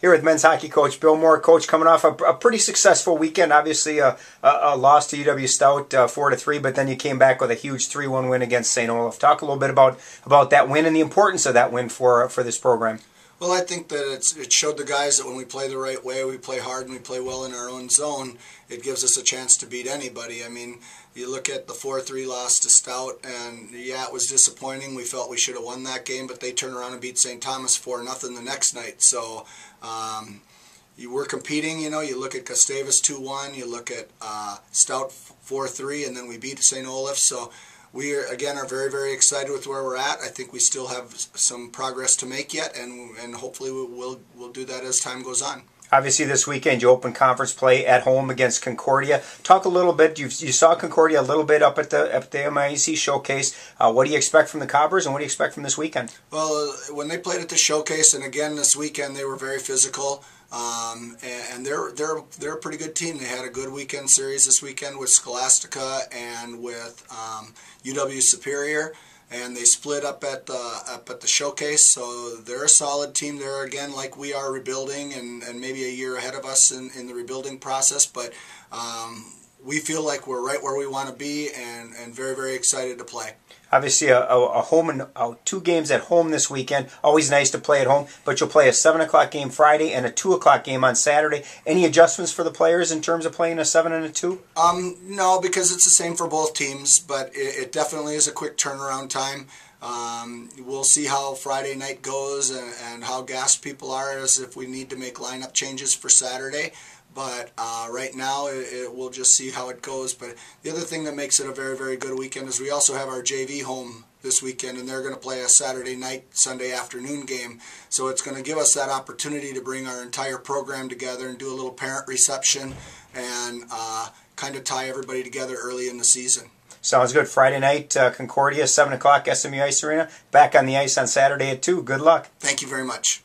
Here with men's hockey coach Bill Moore. Coach, coming off a, a pretty successful weekend. Obviously, a, a, a loss to UW Stout, uh, four to three, but then you came back with a huge three-one win against St. Olaf. Talk a little bit about about that win and the importance of that win for for this program. Well, I think that it's, it showed the guys that when we play the right way, we play hard and we play well in our own zone, it gives us a chance to beat anybody. I mean, you look at the 4-3 loss to Stout, and yeah, it was disappointing. We felt we should have won that game, but they turned around and beat St. Thomas 4 nothing the next night. So um, you were competing, you know, you look at Gustavus 2-1, you look at uh, Stout 4-3, and then we beat St. Olaf. So we are, again are very very excited with where we're at. I think we still have some progress to make yet, and and hopefully we'll we'll do that as time goes on. Obviously, this weekend you open conference play at home against Concordia. Talk a little bit. You, you saw Concordia a little bit up at the at the MIAC showcase. Uh, what do you expect from the Cobbers, and what do you expect from this weekend? Well, when they played at the showcase, and again this weekend, they were very physical. Um, and, they're they're they're a pretty good team. They had a good weekend series this weekend with Scholastica and with um, UW Superior, and they split up at the up at the showcase. So they're a solid team. They're again like we are rebuilding, and, and maybe a year ahead of us in, in the rebuilding process. But um, we feel like we're right where we want to be, and and very very excited to play obviously a, a, home and uh, two games at home this weekend. Always nice to play at home, but you'll play a seven o'clock game Friday and a two o'clock game on Saturday. Any adjustments for the players in terms of playing a seven and a two? Um, no, because it's the same for both teams, but it, it definitely is a quick turnaround time. Um, we'll see how Friday night goes and, and how gassed people are as if we need to make lineup changes for Saturday. But uh, right now, it, it, we'll just see how it goes. But the other thing that makes it a very, very good weekend is we also have our JV home this weekend, and they're going to play a Saturday night, Sunday afternoon game. So it's going to give us that opportunity to bring our entire program together and do a little parent reception and uh, kind of tie everybody together early in the season. Sounds good. Friday night, uh, Concordia, 7 o'clock, SMU Ice Arena. Back on the ice on Saturday at 2. Good luck. Thank you very much.